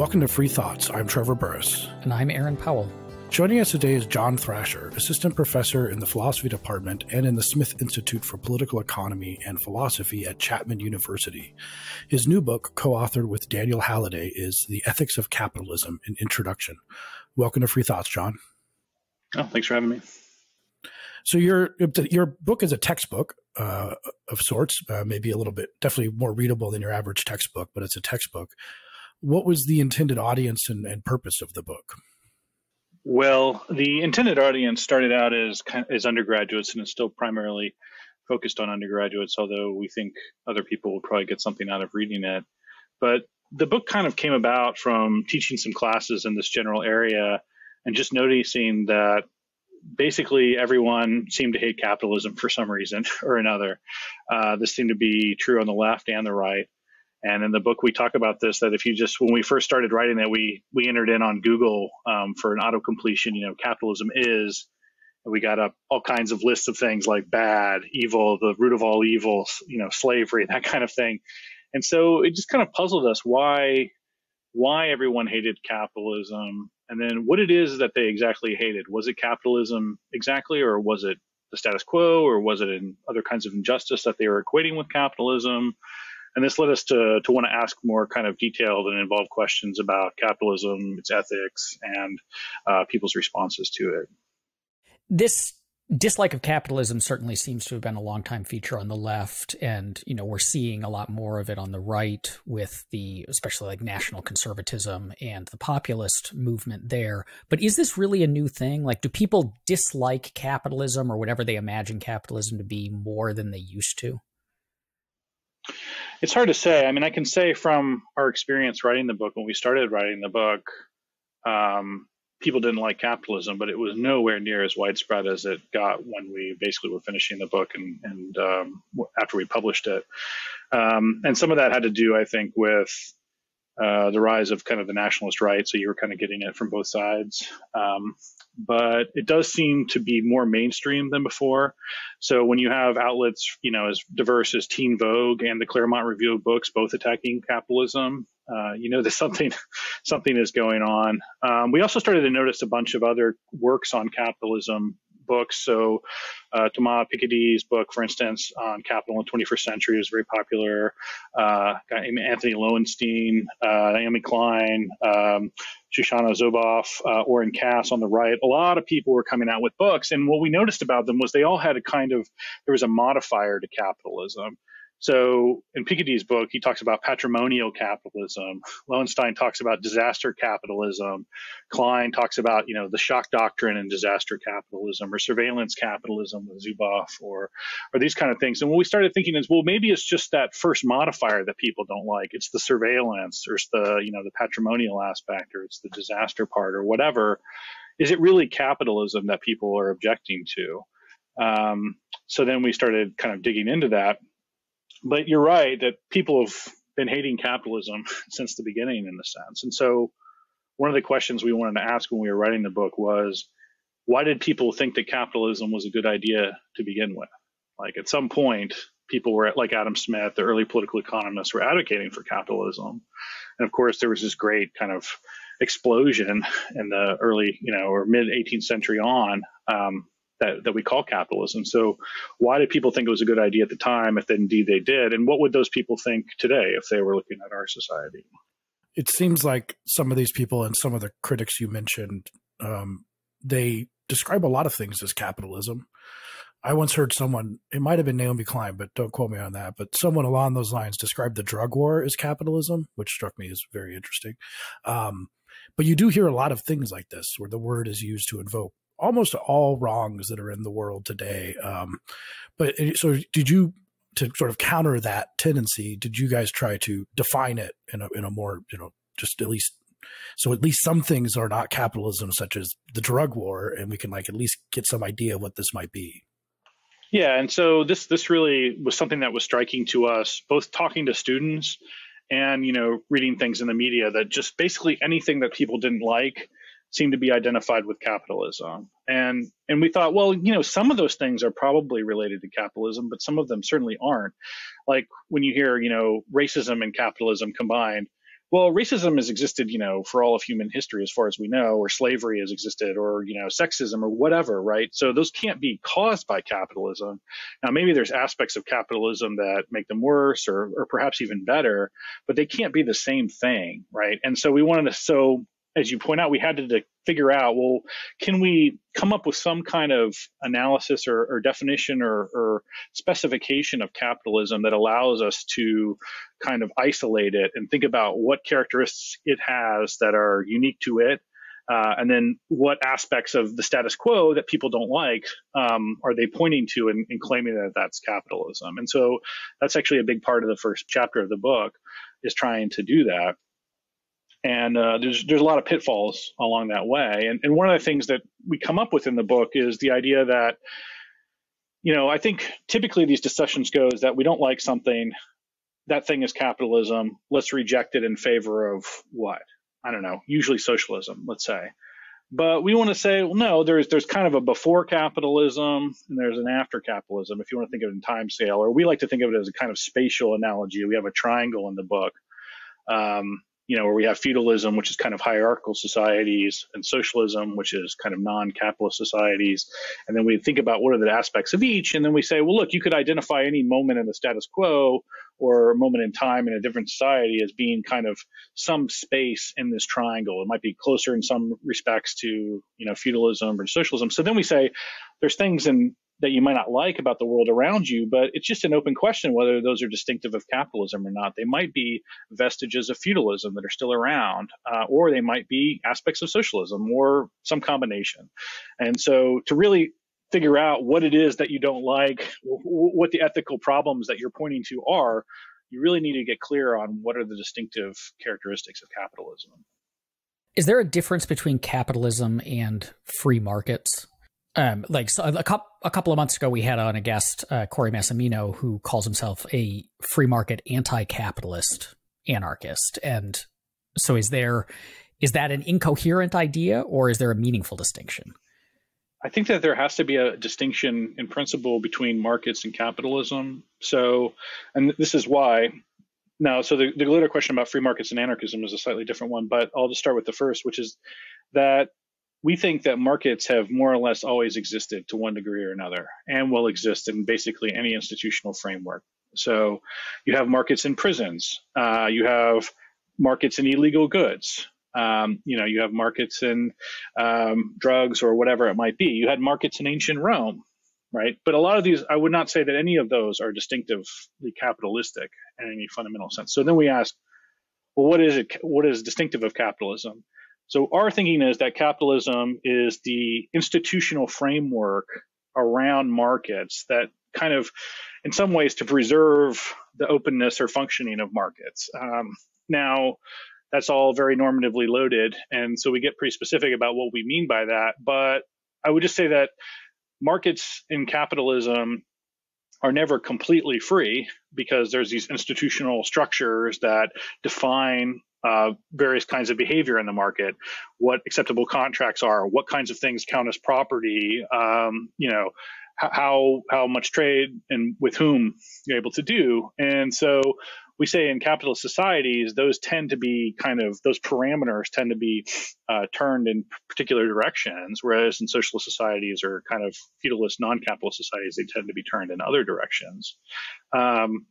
Welcome to Free Thoughts. I'm Trevor Burrus. And I'm Aaron Powell. Joining us today is John Thrasher, Assistant Professor in the Philosophy Department and in the Smith Institute for Political Economy and Philosophy at Chapman University. His new book, co authored with Daniel Halliday, is The Ethics of Capitalism An Introduction. Welcome to Free Thoughts, John. Oh, thanks for having me. So your your book is a textbook uh, of sorts, uh, maybe a little bit, definitely more readable than your average textbook, but it's a textbook. What was the intended audience and, and purpose of the book? Well, the intended audience started out as as undergraduates and is still primarily focused on undergraduates, although we think other people will probably get something out of reading it. But the book kind of came about from teaching some classes in this general area and just noticing that basically everyone seemed to hate capitalism for some reason or another. Uh, this seemed to be true on the left and the right. And in the book, we talk about this that if you just, when we first started writing that, we, we entered in on Google um, for an auto completion, you know, capitalism is, and we got up all kinds of lists of things like bad, evil, the root of all evil, you know, slavery, that kind of thing. And so it just kind of puzzled us why, why everyone hated capitalism and then what it is that they exactly hated. Was it capitalism exactly, or was it the status quo, or was it in other kinds of injustice that they were equating with capitalism? And this led us to, to want to ask more kind of detailed and involved questions about capitalism, its ethics, and uh, people's responses to it. This dislike of capitalism certainly seems to have been a long-time feature on the left and you know we're seeing a lot more of it on the right with the especially like national conservatism and the populist movement there. But is this really a new thing? Like do people dislike capitalism or whatever they imagine capitalism to be more than they used to it's hard to say. I mean, I can say from our experience writing the book, when we started writing the book, um, people didn't like capitalism, but it was nowhere near as widespread as it got when we basically were finishing the book and, and um, after we published it. Um, and some of that had to do, I think, with uh, the rise of kind of the nationalist right. So you were kind of getting it from both sides. Um, but it does seem to be more mainstream than before. So when you have outlets, you know, as diverse as Teen Vogue and the Claremont Review of Books, both attacking capitalism, uh, you know that something something is going on. Um, we also started to notice a bunch of other works on capitalism books. So, uh, Thomas Piketty's book, for instance, on capital in the 21st century was very popular. Uh, Antony Loewenstein, uh, Naomi Klein, um, Shoshana Zuboff, uh, Oren Cass on the right. A lot of people were coming out with books. And what we noticed about them was they all had a kind of, there was a modifier to capitalism. So in Piketty's book, he talks about patrimonial capitalism. Loewenstein talks about disaster capitalism. Klein talks about, you know, the shock doctrine and disaster capitalism or surveillance capitalism with Zuboff or, or these kind of things. And what we started thinking is, well, maybe it's just that first modifier that people don't like. It's the surveillance or it's the, you know, the patrimonial aspect or it's the disaster part or whatever. Is it really capitalism that people are objecting to? Um, so then we started kind of digging into that but you're right that people have been hating capitalism since the beginning in a sense. And so one of the questions we wanted to ask when we were writing the book was why did people think that capitalism was a good idea to begin with? Like at some point, people were like Adam Smith, the early political economists, were advocating for capitalism. And of course, there was this great kind of explosion in the early, you know, or mid 18th century on um, that, that we call capitalism. So, why did people think it was a good idea at the time, if indeed they did? And what would those people think today if they were looking at our society? It seems like some of these people and some of the critics you mentioned, um, they describe a lot of things as capitalism. I once heard someone, it might have been Naomi Klein, but don't quote me on that, but someone along those lines described the drug war as capitalism, which struck me as very interesting. Um, but you do hear a lot of things like this where the word is used to invoke almost all wrongs that are in the world today. Um, but so did you to sort of counter that tendency? Did you guys try to define it in a in a more you know just at least so at least some things are not capitalism, such as the drug war, and we can like at least get some idea of what this might be. Yeah, and so this this really was something that was striking to us, both talking to students and you know reading things in the media that just basically anything that people didn't like seem to be identified with capitalism. And and we thought, well, you know, some of those things are probably related to capitalism, but some of them certainly aren't. Like when you hear, you know, racism and capitalism combined, well, racism has existed, you know, for all of human history as far as we know, or slavery has existed, or, you know, sexism or whatever, right? So those can't be caused by capitalism. Now, maybe there's aspects of capitalism that make them worse or, or perhaps even better, but they can't be the same thing, right? And so we wanted to, so as you point out, we had to, to, figure out, well, can we come up with some kind of analysis or, or definition or, or, specification of capitalism that allows us to kind of isolate it and think about what characteristics it has that are unique to it, uh, and then what aspects of the status quo that people don't like um, are they pointing to and, and claiming that that's capitalism? And so that's actually a big part of the first chapter of the book is trying to do that and uh, there's there's a lot of pitfalls along that way. And and one of the things that we come up with in the book is the idea that, you know, I think typically these discussions go is that we don't like something, that thing is capitalism. Let's reject it in favor of what? I don't know. Usually socialism, let's say. But we want to say, well, no, there's there's kind of a before capitalism and there's an after capitalism, if you want to think of it in time scale, or we like to think of it as a kind of spatial analogy. We have a triangle in the book. Um, you know, where we have feudalism, which is kind of hierarchical societies, and socialism, which is kind of non-capitalist societies. And then we think about what are the aspects of each, and then we say, well, look, you could identify any moment in the status quo or a moment in time in a different society as being kind of some space in this triangle. It might be closer in some respects to, you know, feudalism or socialism. So then we say there's things in that you might not like about the world around you, but it's just an open question whether those are distinctive of capitalism or not. They might be vestiges of feudalism that are still around, uh, or they might be aspects of socialism or some combination. And so to really figure out what it is that you don't like, what the ethical problems that you're pointing to are, you really need to get clear on what are the distinctive characteristics of capitalism. Is there a difference between capitalism and free markets? Um, like so a, couple a couple of months ago, we had on a guest, uh, Cory Massimino, who calls himself a free market anti-capitalist anarchist. And so, is there is that an incoherent idea, or is there a meaningful distinction? I think that there has to be a distinction in principle between markets and capitalism. So, and this is why. Now, so the, the later question about free markets and anarchism is a slightly different one, but I'll just start with the first, which is that we think that markets have more or less always existed to one degree or another and will exist in basically any institutional framework. So you have markets in prisons, uh, you have markets in illegal goods. Um, you know, you have markets in um, drugs or whatever it might be. You had markets in ancient Rome, right? But a lot of these, I would not say that any of those are distinctively capitalistic in any fundamental sense. So then we ask, well, what is it? What is distinctive of capitalism? So our thinking is that capitalism is the institutional framework around markets that kind of, in some ways, to preserve the openness or functioning of markets. Um, now, that's all very normatively loaded, and so we get pretty specific about what we mean by that. But I would just say that markets in capitalism are never completely free because there's these institutional structures that define uh, various kinds of behavior in the market, what acceptable contracts are, what kinds of things count as property, um, you know, how how much trade and with whom you're able to do. And so we say in capitalist societies, those tend to be kind of those parameters tend to be uh, turned in particular directions, whereas in socialist societies or kind of feudalist non-capitalist societies, they tend to be turned in other directions. Um,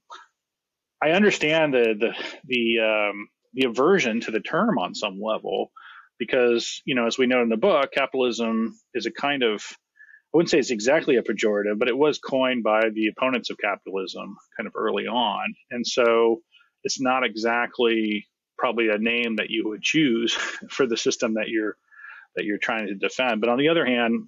I understand the the the um, the aversion to the term on some level because you know as we know in the book capitalism is a kind of i wouldn't say it's exactly a pejorative but it was coined by the opponents of capitalism kind of early on. And so it's not exactly probably a name that you would choose for the system that you're that you're trying to defend. But on the other hand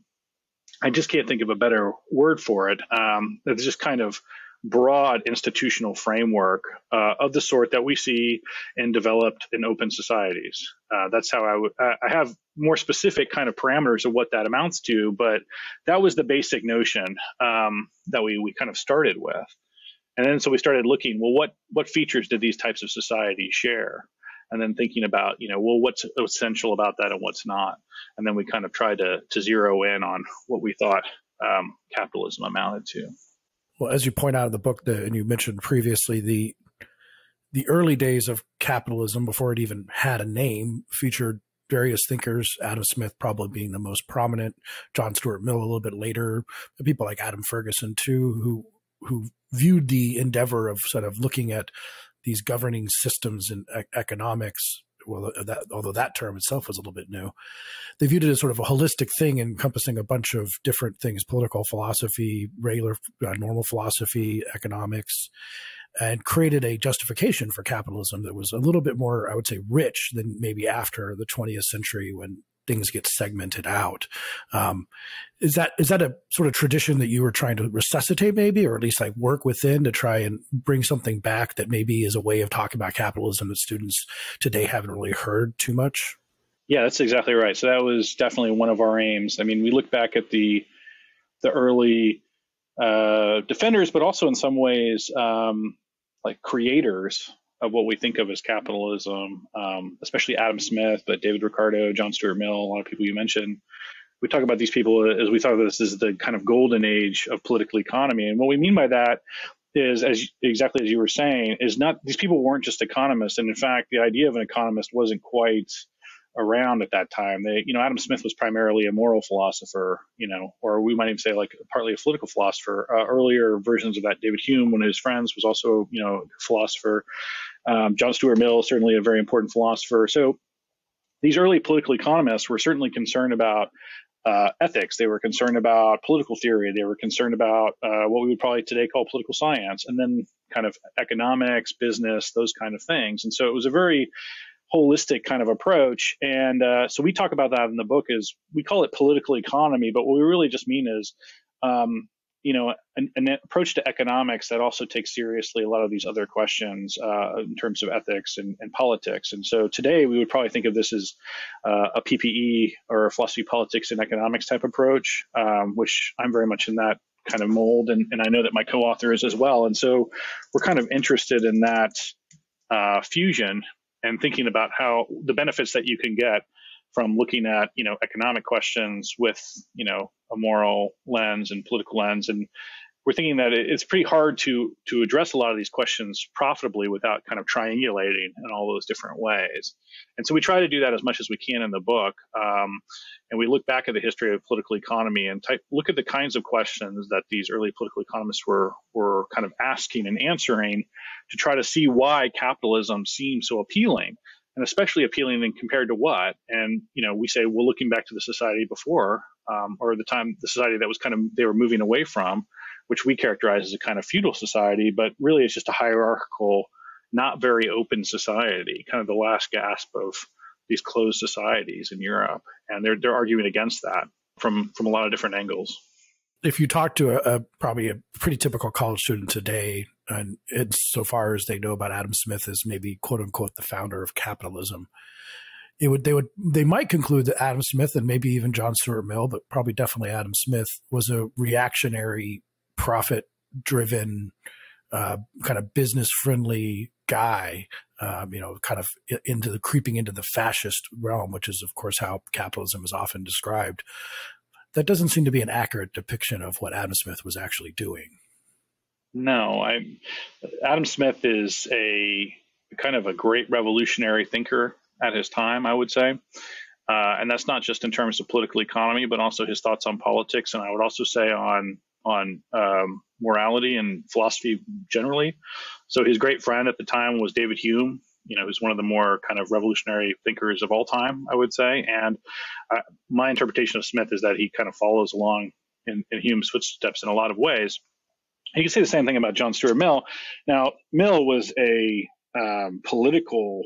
i just can't think of a better word for it. Um, it's just kind of broad institutional framework uh, of the sort that we see in developed and open societies. Uh, that's how I would. I have more specific kind of parameters of what that amounts to, but that was the basic notion um, that we we kind of started with, and then so we started looking. Well, what what features did these types of societies share? And then thinking about, you know, well, what's essential about that and what's not, and then we kind of tried to to zero in on what we thought um, capitalism amounted to. Well, as you point out in the book, the, and you mentioned previously, the the early days of capitalism, before it even had a name, featured various thinkers, Adam Smith probably being the most prominent, John Stuart Mill a little bit later, people like Adam Ferguson too, who who viewed the endeavor of sort of looking at these governing systems in e- economics well, uh, that, although that term itself was a little bit new, they viewed it as sort of a holistic thing encompassing a bunch of different things political philosophy, regular, uh, normal philosophy, economics, and created a justification for capitalism that was a little bit more, I would say, rich than maybe after the 20th century when things get segmented out. Um, is that is that a sort of tradition that you were trying to resuscitate, maybe, or at least like work within to try and bring something back that maybe is a way of talking about capitalism that students today haven't really heard too much? Yeah, that's exactly right. So that was definitely one of our aims. I mean, we look back at the the early uh, defenders, but also in some ways um, like creators of what we think of as capitalism, um, especially Adam Smith, but David Ricardo, John Stuart Mill, a lot of people you mentioned. We talk about these people as we thought of this as the kind of golden age of political economy. And what we mean by that is, as exactly as you were saying, is not these people weren't just economists. And in fact, the idea of an economist wasn't quite around at that time. They, you know, Adam Smith was primarily a moral philosopher, you know, or we might even say like partly a political philosopher. Uh, earlier versions of that, David Hume, one of his friends, was also, you know, a philosopher. Um, John Stuart Mill, certainly a very important philosopher. So these early political economists were certainly concerned about uh, ethics. They were concerned about political theory. They were concerned about uh, what we would probably today call political science, and then kind of economics, business, those kind of things. And so it was a very holistic kind of approach. And uh, so we talk about that in the book. Is we call it political economy, but what we really just mean is um, you know, an, an, approach to economics that also takes seriously a lot of these other questions uh, in terms of ethics and, and, politics. And so today we would probably think of this as uh, a PPE or a philosophy, politics, and economics type approach, um, which I'm very much in that kind of mold. And, and, I know that my co-author is as well. And so we're kind of interested in that uh, fusion and thinking about how the benefits that you can get from looking at you know economic questions with you know a moral lens and political lens. And we're thinking that it's pretty hard to to address a lot of these questions profitably without kind of triangulating in all those different ways. And so we try to do that as much as we can in the book um, and we look back at the history of political economy and type, look at the kinds of questions that these early political economists were were kind of asking and answering to try to see why capitalism seems so appealing and especially appealing and compared to what? And you know we say well looking back to the society before um, or the time the society that was kind of they were moving away from which we characterize as a kind of feudal society but really it's just a hierarchical not very open society kind of the last gasp of these closed societies in europe. And they're they're arguing against that from from a lot of different angles. If you talk to a, a, probably a pretty typical college student today, and so far as they know about Adam Smith as maybe quote unquote the founder of capitalism, it would they would they might conclude that Adam Smith and maybe even John Stuart Mill, but probably definitely Adam Smith was a reactionary, profit driven, uh, kind of business friendly guy. Um, you know, kind of into the creeping into the fascist realm, which is of course how capitalism is often described that doesn't seem to be an accurate depiction of what Adam Smith was actually doing. No, I Adam Smith is a kind of a great revolutionary thinker at his time, I would say. Uh, and that's not just in terms of political economy, but also his thoughts on politics, and I would also say on on um, morality and philosophy generally. So his great friend at the time was David Hume, you know, who's one of the more kind of revolutionary thinkers of all time, I would say. And uh, my interpretation of Smith is that he kind of follows along in, in Hume's footsteps in a lot of ways. You can say the same thing about John Stuart Mill. Now, Mill was a um, political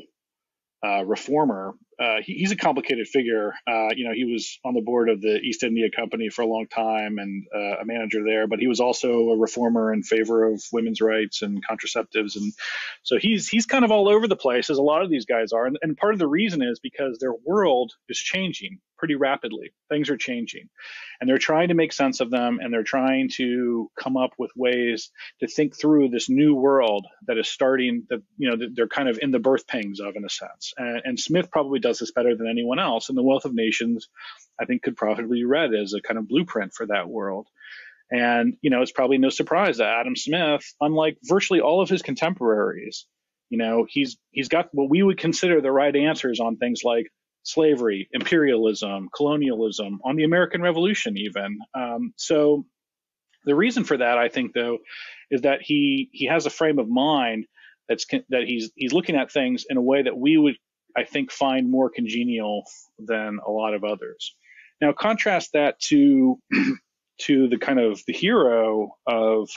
uh, reformer uh, he, he's a complicated figure. Uh, you know, he was on the board of the East India Company for a long time and uh, a manager there, but he was also a reformer in favor of women's rights and contraceptives, and so he's he's kind of all over the place as a lot of these guys are. And, and part of the reason is because their world is changing pretty rapidly. Things are changing, and they're trying to make sense of them, and they're trying to come up with ways to think through this new world that is starting. That you know they're kind of in the birth pangs of, in a sense. And, and Smith probably does this better than anyone else. And the Wealth of Nations, I think, could profitably be read as a kind of blueprint for that world. And you know, it's probably no surprise that Adam Smith, unlike virtually all of his contemporaries, You know, he's he's got what we would consider the right answers on things like slavery, imperialism, colonialism, on the American Revolution, even. Um, so the reason for that, I think, though, is that he he has a frame of mind that's that he's he's looking at things in a way that we would, I think, find more congenial than a lot of others. Now, contrast that to to the kind of the hero of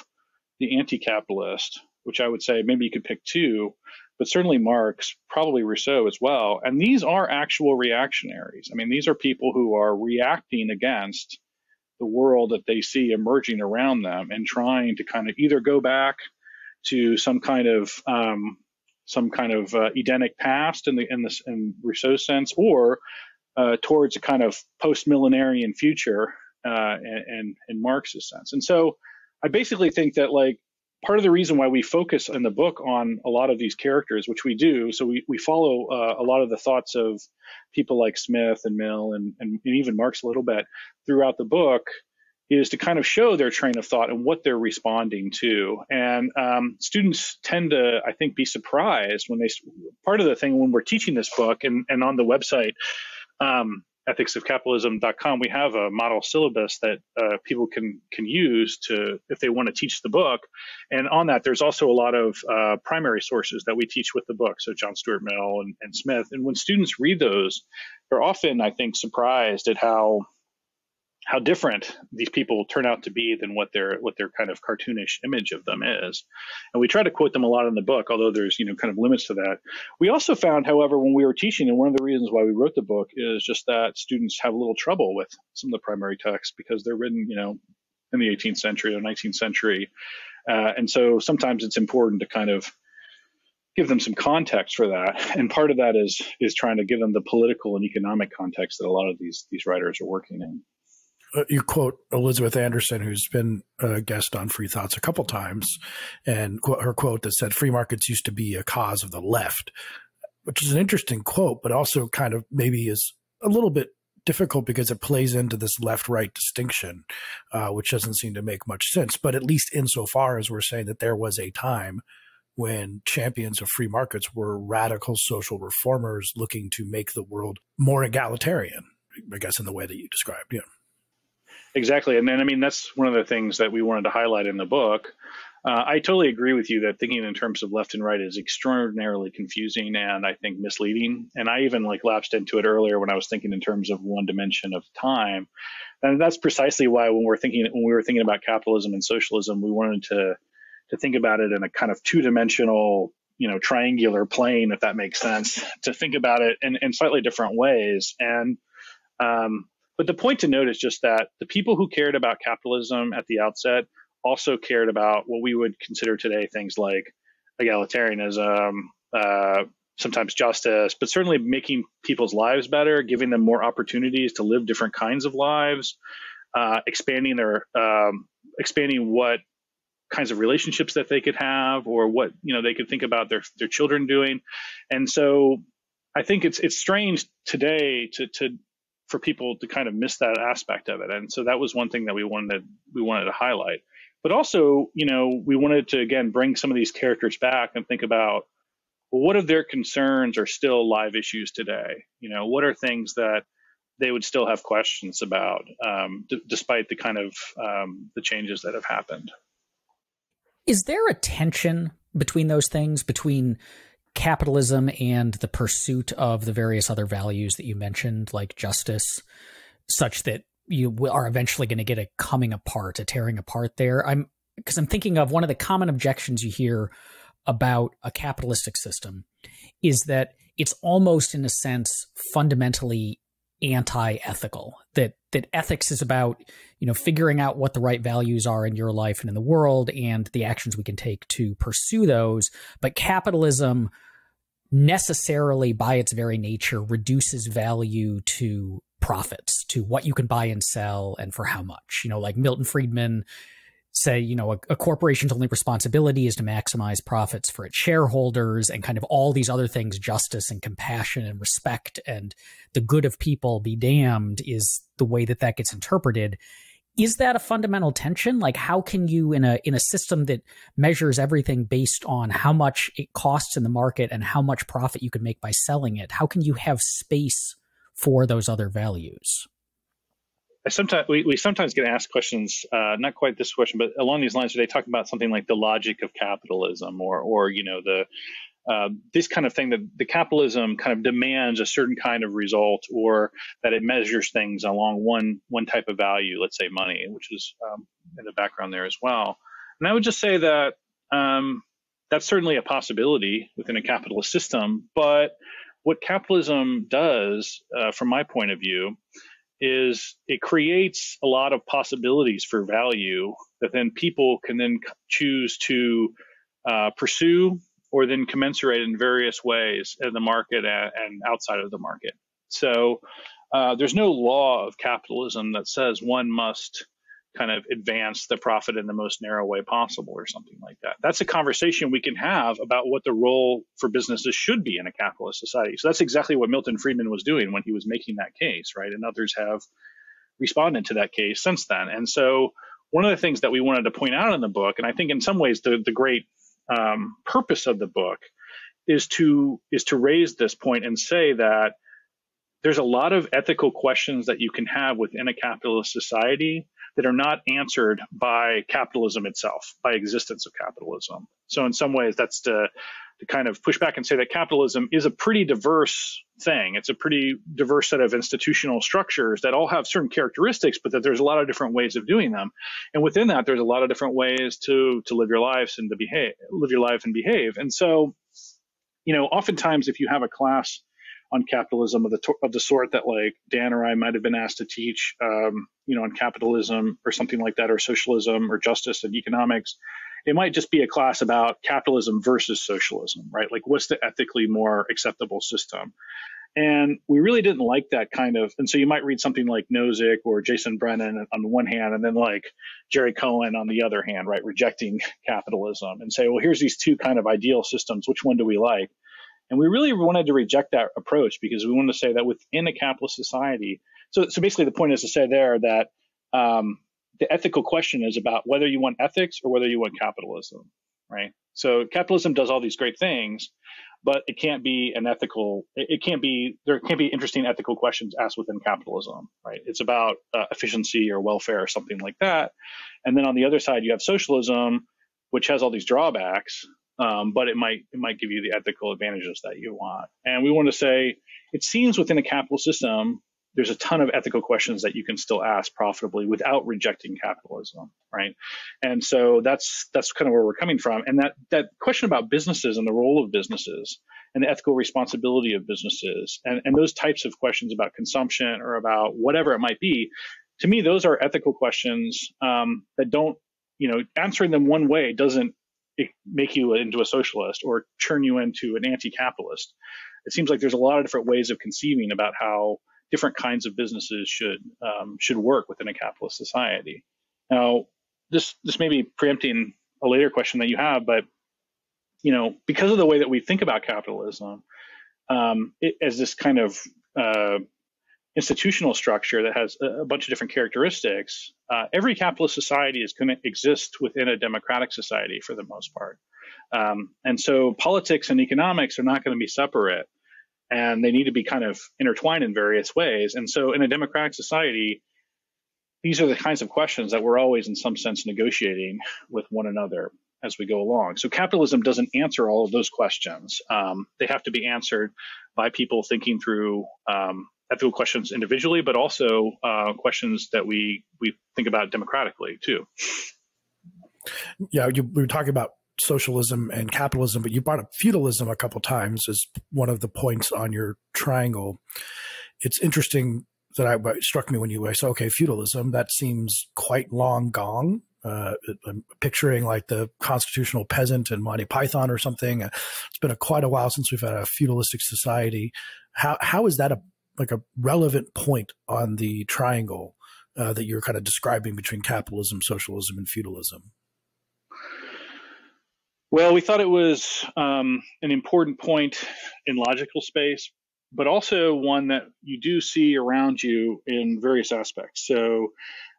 the anti-capitalist, which I would say maybe you could pick two, but certainly Marx, probably Rousseau as well. And these are actual reactionaries. I mean, these are people who are reacting against the world that they see emerging around them and trying to kind of either go back to some kind of um, some kind of uh, Edenic past in the in this in Rousseau's sense, or uh, towards a kind of post-millenarian future uh, and, in Marx's sense. And so I basically think that like part of the reason why we focus in the book on a lot of these characters, which we do, so we, we follow uh, a lot of the thoughts of people like Smith and Mill and, and, and even Marx a little bit throughout the book, is to kind of show their train of thought and what they're responding to. And um, students tend to, I think, be surprised when they, part of the thing when we're teaching this book and, and on the website, um, ethicsofcapitalism.com, we have a model syllabus that uh, people can can use to if they want to teach the book. And on that, there's also a lot of uh, primary sources that we teach with the book. So John Stuart Mill and, and Smith. And when students read those, they're often, I think, surprised at how how different these people turn out to be than what their what their kind of cartoonish image of them is. And we try to quote them a lot in the book, although there's you know kind of limits to that. We also found, however, when we were teaching, and one of the reasons why we wrote the book is just that students have a little trouble with some of the primary texts because they're written you know in the 18th century or 19th century, uh, and so sometimes it's important to kind of give them some context for that and part of that is is trying to give them the political and economic context that a lot of these these writers are working in uh, you quote Elizabeth Anderson, who's been a guest on Free Thoughts a couple times, and her quote that said, "Free markets used to be a cause of the left," which is an interesting quote, but also kind of maybe is a little bit difficult because it plays into this left-right distinction, uh, which doesn't seem to make much sense. But at least insofar as we're saying that there was a time when champions of free markets were radical social reformers looking to make the world more egalitarian. I guess in the way that you described, yeah. Exactly. And then, I mean, that's one of the things that we wanted to highlight in the book. Uh, I totally agree with you that thinking in terms of left and right is extraordinarily confusing and I think misleading. And I even like lapsed into it earlier when I was thinking in terms of one dimension of time. And that's precisely why when we're thinking when we were thinking about capitalism and socialism, we wanted to to think about it in a kind of two dimensional, you know, triangular plane, if that makes sense, to think about it in, in slightly different ways. And um, but the point to note is just that the people who cared about capitalism at the outset also cared about what we would consider today things like egalitarianism, uh, sometimes justice, but certainly making people's lives better, giving them more opportunities to live different kinds of lives, uh, expanding their um, expanding what kinds of relationships that they could have or what you know they could think about their their children doing. And so i think it's it's strange today to to for people to kind of miss that aspect of it. And so that was one thing that we wanted we wanted to highlight. But also, you know, we wanted to again bring some of these characters back and think about well, what of their concerns are still live issues today? You know, what are things that they would still have questions about, um, d- despite the kind of um, the changes that have happened. Is there a tension between those things, between capitalism and the pursuit of the various other values that you mentioned, like justice, such that you are eventually going to get a coming apart, a tearing apart there. I'm because I'm thinking of one of the common objections you hear about a capitalistic system is that it's almost in a sense fundamentally anti-ethical that that ethics is about you know figuring out what the right values are in your life and in the world and the actions we can take to pursue those but capitalism necessarily by its very nature reduces value to profits to what you can buy and sell and for how much you know like milton friedman say, you know, a, a, corporation's only responsibility is to maximize profits for its shareholders and kind of all these other things, justice and compassion and respect and the good of people be damned is the way that that gets interpreted. Is that a fundamental tension? Like how can you in a in a system that measures everything based on how much it costs in the market and how much profit you can make by selling it how can you have space for those other values? I sometimes we, we sometimes get asked questions, uh, not quite this question, but along these lines, where they talk about something like the logic of capitalism, or or you know the uh, this kind of thing that the capitalism kind of demands a certain kind of result, or that it measures things along one one type of value, let's say money, which is um, in the background there as well. And I would just say that um, that's certainly a possibility within a capitalist system, but what capitalism does, uh, from my point of view, is it creates a lot of possibilities for value that then people can then choose to uh, pursue or then commensurate in various ways in the market and outside of the market. So uh, there's no law of capitalism that says one must kind of advance the profit in the most narrow way possible or something like that. That's a conversation we can have about what the role for businesses should be in a capitalist society. So that's exactly what Milton Friedman was doing when he was making that case, right? And others have responded to that case since then. And so one of the things that we wanted to point out in the book, and I think in some ways the, the great um, purpose of the book is to is to raise this point and say that there's a lot of ethical questions that you can have within a capitalist society that are not answered by capitalism itself, by existence of capitalism. So in some ways, that's to, to kind of push back and say that capitalism is a pretty diverse thing. It's a pretty diverse set of institutional structures that all have certain characteristics, but that there's a lot of different ways of doing them. And within that, there's a lot of different ways to to live your lives and to behave, live your life and behave. And so, you know, oftentimes if you have a class on capitalism of the of the sort that like Dan or I might have been asked to teach, um, you know, on capitalism or something like that, or socialism or justice and economics. It might just be a class about capitalism versus socialism, right? Like, what's the ethically more acceptable system? And we really didn't like that kind of. And so you might read something like Nozick or Jason Brennan on the one hand, and then like Jerry Cohen on the other hand, right? Rejecting capitalism and say, well, here's these two kind of ideal systems. Which one do we like? And we really wanted to reject that approach because we wanted to say that within a capitalist society, so, so basically the point is to say there that um, the ethical question is about whether you want ethics or whether you want capitalism, right? So capitalism does all these great things, but it can't be an ethical, it, can't be, there can't be interesting ethical questions asked within capitalism, right? It's about uh, efficiency or welfare or something like that. And then on the other side, you have socialism, which has all these drawbacks, um, but it might it might give you the ethical advantages that you want. And we want to say it seems within a capital system there's a ton of ethical questions that you can still ask profitably without rejecting capitalism, right? And so that's that's kind of where we're coming from. And that that question about businesses and the role of businesses and the ethical responsibility of businesses and, and those types of questions about consumption or about whatever it might be, to me, those are ethical questions um, that don't, you know, answering them one way doesn't make you into a socialist or turn you into an anti-capitalist. It seems like there's a lot of different ways of conceiving about how different kinds of businesses should um, should work within a capitalist society. Now, this this may be preempting a later question that you have, but you know, because of the way that we think about capitalism um, it, as this kind of uh, institutional structure that has a, bunch of different characteristics, uh, every capitalist society is going to exist within a democratic society for the most part. Um, and so politics and economics are not going to be separate and they need to be kind of intertwined in various ways. And so in a democratic society, these are the kinds of questions that we're always in some sense negotiating with one another as we go along. So capitalism doesn't answer all of those questions. Um, they have to be answered by people thinking through um, ethical questions individually, but also uh, questions that we we think about democratically too. Yeah, you, we were talking about socialism and capitalism, but you brought up feudalism a couple times as one of the points on your triangle. It's interesting that I struck me when you I said, okay, feudalism. That seems quite long gone. Uh, I'm picturing like the constitutional peasant and Monty Python or something. It's been a, quite a while since we've had a feudalistic society. How how is that a like a relevant point on the triangle uh, that you're kind of describing between capitalism, socialism, and feudalism? Well, we thought it was um, an important point in logical space, but also one that you do see around you in various aspects. So,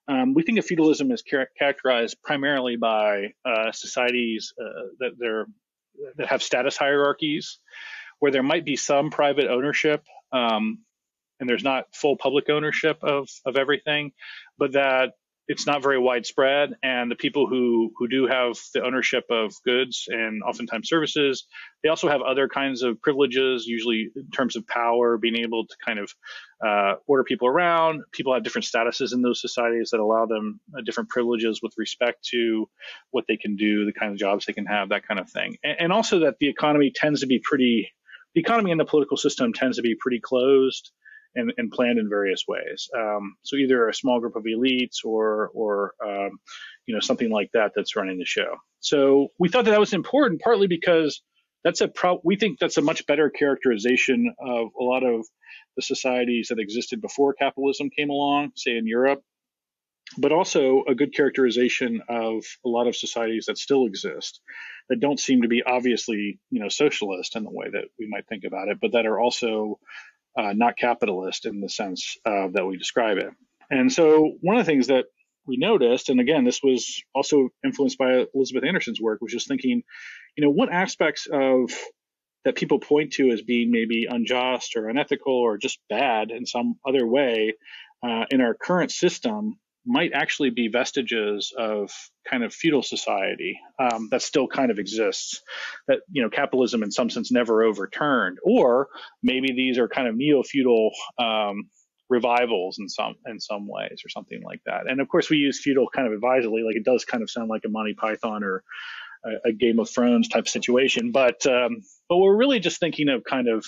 Um, we think of feudalism as char- characterized primarily by uh, societies uh, that that have status hierarchies, where there might be some private ownership, um, and there's not full public ownership of of everything, but that it's not very widespread, and the people who who do have the ownership of goods and oftentimes services, they also have other kinds of privileges, usually in terms of power, being able to kind of uh, order people around. People have different statuses in those societies that allow them uh, different privileges with respect to what they can do, the kind of jobs they can have, that kind of thing, and, and also that the economy tends to be pretty. The economy and the political system tends to be pretty closed and, and planned in various ways. Um, so either a small group of elites or or um, you know something like that that's running the show. So we thought that that was important, partly because that's a pro- we think that's a much better characterization of a lot of the societies that existed before capitalism came along, say in Europe, but also a good characterization of a lot of societies that still exist that don't seem to be obviously you know socialist in the way that we might think about it, but that are also uh, not capitalist in the sense uh, that we describe it. And so one of the things that we noticed, and again, this was also influenced by Elizabeth Anderson's work, was just thinking, you know, what aspects of that people point to as being maybe unjust or unethical or just bad in some other way uh, in our current system might actually be vestiges of kind of feudal society um, that still kind of exists that you know capitalism in some sense never overturned or maybe these are kind of neo-feudal um, revivals in some in some ways or something like that. And of course we use feudal kind of advisedly like it does kind of sound like a monty python or a, a game of thrones type situation but um, but we're really just thinking of kind of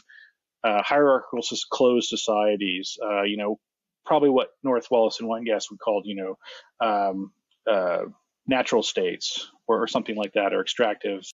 uh, hierarchical closed societies uh, you know probably what North Wallis and Weingast would call, you know, um, uh, natural states or, or, something like that, or extractive